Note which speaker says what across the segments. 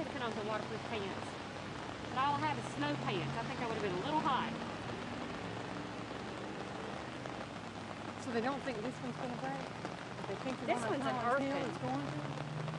Speaker 1: of waterproof pants. But all I have is snow pants. I think I would have been a little hot.
Speaker 2: So they don't think this one's going to break? They think the
Speaker 1: This
Speaker 2: one
Speaker 1: one's an earthen.
Speaker 2: going to?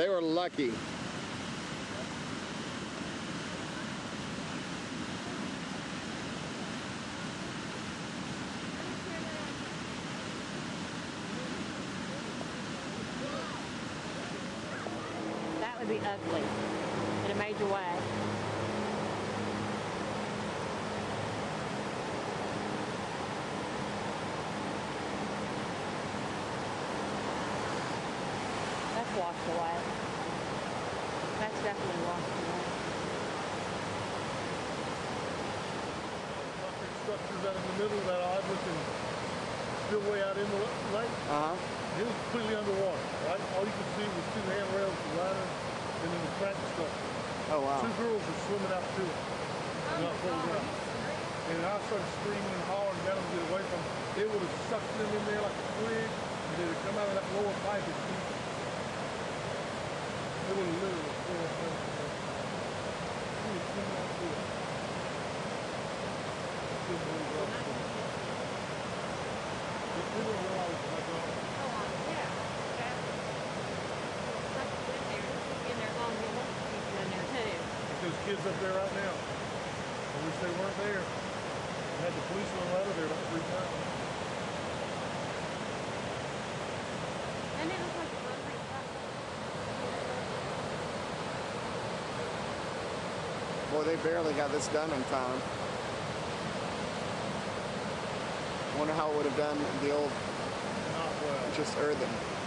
Speaker 3: They were lucky.
Speaker 1: That would be ugly in a major way. That's washed away. That's definitely washed away.
Speaker 4: concrete structures out in the middle of that odd looking spillway out in the lake.
Speaker 3: Uh huh.
Speaker 4: It was completely underwater, right? All you could see was two handrails, the ladder, and then the crack structure.
Speaker 3: Oh wow.
Speaker 4: Two girls were swimming out to it. not pulled down. And I started screaming and hollering at them to get away from them. It would have sucked them in there like a twig, and they'd have come out of that lower pipe and see. It would have literally pulled them. It was coming out to it. Couldn't believe what I was doing. They didn't realize how dumb.
Speaker 1: In there long, there were people in there too.
Speaker 4: Those kids up there right now. I wish they weren't there. I had the police on ladder there about three times.
Speaker 1: And it looked like a concrete structure.
Speaker 3: Boy, they barely got this done in time. Wonder how it would have done the old
Speaker 4: Not well.
Speaker 3: just earthen.